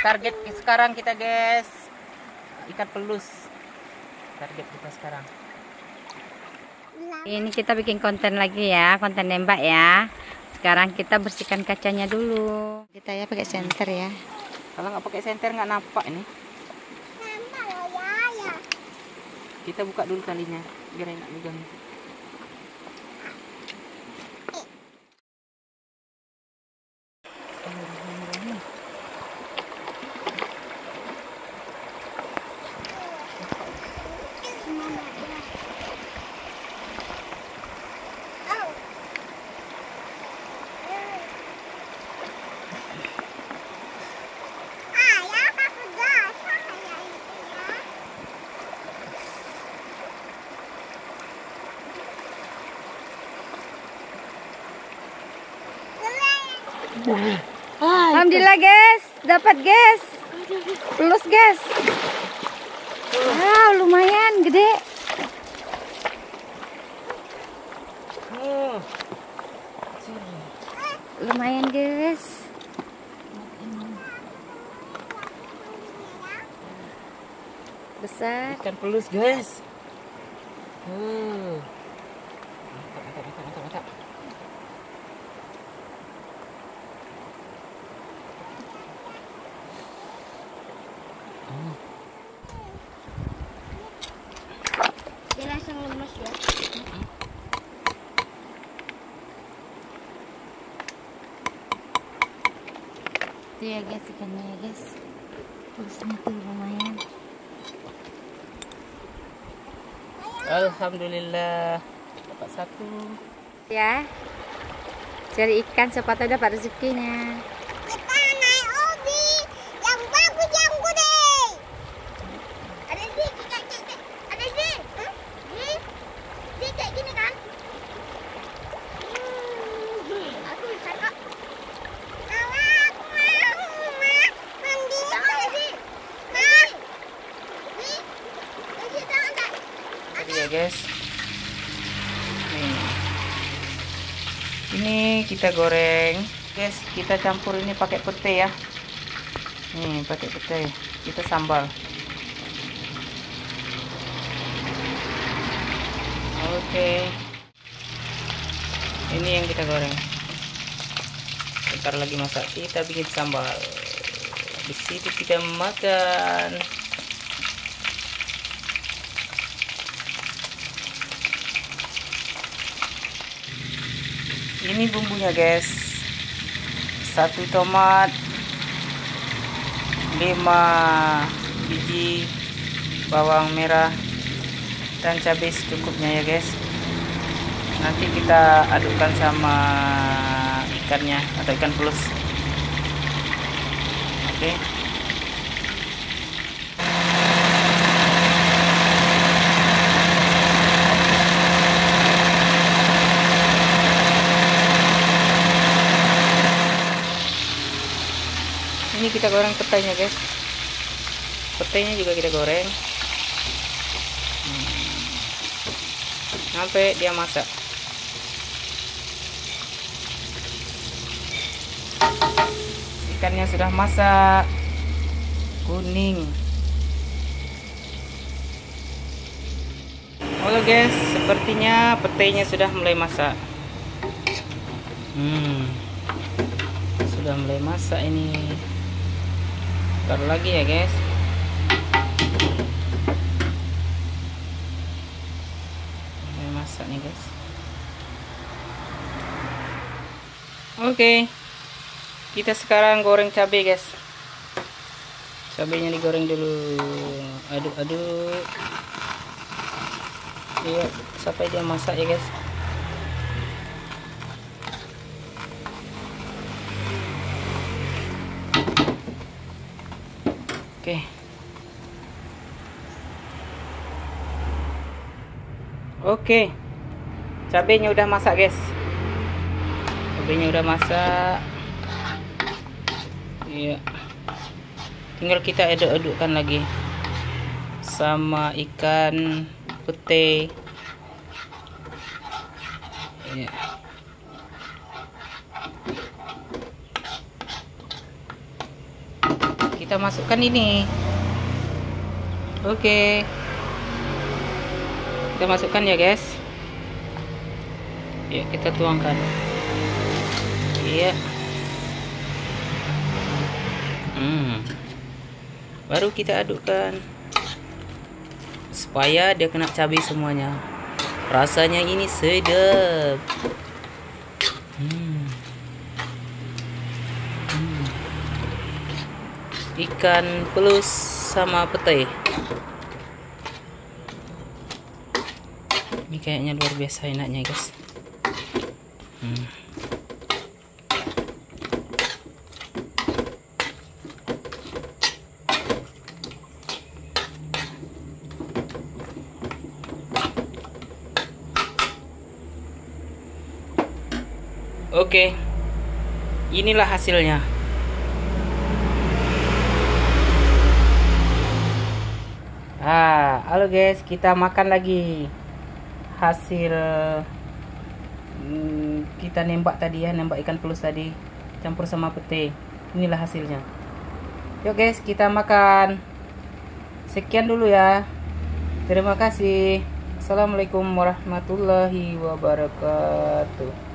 target sekarang kita guys ikan pelus target kita sekarang Ini kita bikin konten lagi ya, konten nembak ya. Sekarang kita bersihkan kacanya dulu. Kita ya pakai senter ya. kalau nggak pakai senter nggak nampak ini kita buka dulu talinya biar enak megang Alhamdulillah guys, dapat guys. Pelus guys. Wow, lumayan gede. Lumayan guys. Besar. ikan pelus guys hmm. Lemes ya. Itu ya guys ikannya ya guys. Pelusnya tuh lumayan. Alhamdulillah dapat satu Ya. Cari ikan siapa tahu dapat rezekinya. Ini kita goreng. Guys kita campur ini pakai pete ya. Nih pakai pete. Kita sambal. Oke. Ini yang kita goreng. Bentar lagi masak. Kita bikin sambal. Di situ kita makan ini bumbunya guys. Satu tomat 5 biji bawang merah dan cabai secukupnya ya guys. Nanti kita adukkan sama ikannya atau ikan pelus oke ini kita goreng petainya guys. Petainya juga kita goreng. Hmm. sampai dia masak. Ikannya sudah masak. Kuning. Halo guys, sepertinya petainya sudah mulai masak. Hmm, sudah mulai masak ini. Taruh lagi ya guys. Mulai masak nih guys. Oke, kita sekarang goreng cabai guys. Cabainya digoreng dulu. Aduk-aduk. Iya, sampai dia masak ya guys. Oke. Oke. Cabenya udah masak, guys. Cabenya udah masak. Iya. Tinggal kita aduk-adukkan lagi sama ikan putih. Iya. Kita masukkan ini. Oke. Kita masukkan ya guys. Ya kita tuangkan. Iya. Hmm. baru kita adukkan. Supaya dia kena cabai semuanya. Rasanya ini sedap. Hmm. Ikan pelus sama petai ini kayaknya luar biasa enaknya guys hmm. Oke, inilah hasilnya. Halo guys, kita makan lagi hasil hmm, kita nembak tadi ya, nembak ikan pelus tadi campur sama pete. Inilah hasilnya. Yuk guys, kita makan. Sekian dulu ya. Terima kasih. Assalamualaikum warahmatullahi wabarakatuh.